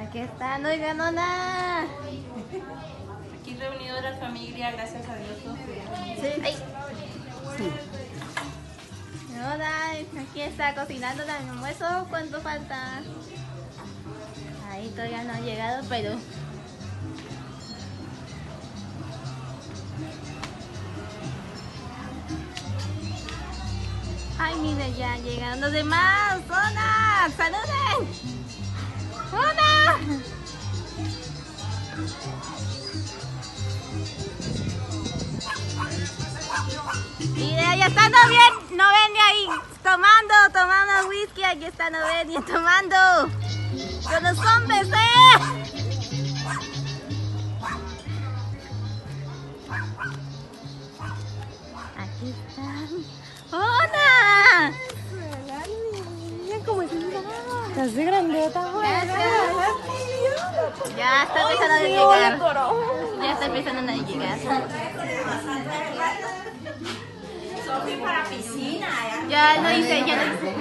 Aquí está, no ganó nada. Aquí reunido la familia, gracias a Dios. Sí. Ay. Aquí está cocinando el almuerzo. ¿Cuánto falta? Ahí todavía no ha llegado, pero. Ay, mire, ya llegan los demás. ¡Hola! ¡Saluden! Mira, ya está Novenia, Novenia ahí tomando, tomando whisky. Aquí está Novenia tomando. Con los hombres, ¿eh? Aquí están. ¡Hola! Estás de grandota, Gracias. Ya está empezando a llegar. Ya está empezando a llegar. Sofi para piscina. Ya lo hice, ya lo hice.